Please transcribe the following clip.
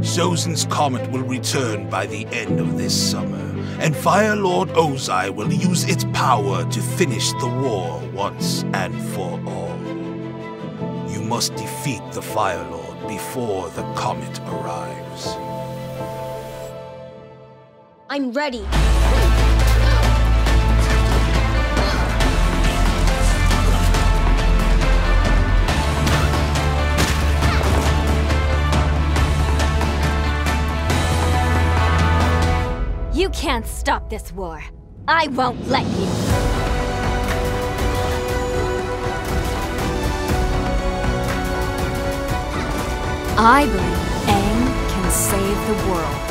Sozin's comet will return by the end of this summer, and Fire Lord Ozai will use its power to finish the war once and for all. You must defeat the Fire Lord before the comet arrives. I'm ready. You can't stop this war. I won't let you. I believe Aang can save the world.